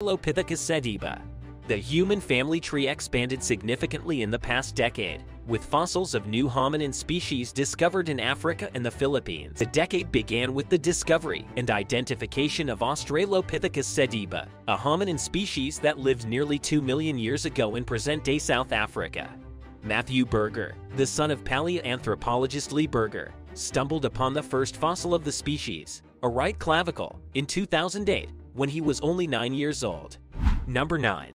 Australopithecus sediba. The human family tree expanded significantly in the past decade, with fossils of new hominin species discovered in Africa and the Philippines. The decade began with the discovery and identification of Australopithecus sediba, a hominin species that lived nearly 2 million years ago in present-day South Africa. Matthew Berger, the son of paleoanthropologist Lee Berger, stumbled upon the first fossil of the species, a right clavicle, in 2008 when he was only 9 years old. Number 9.